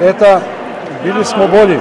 это Билли Смоболи.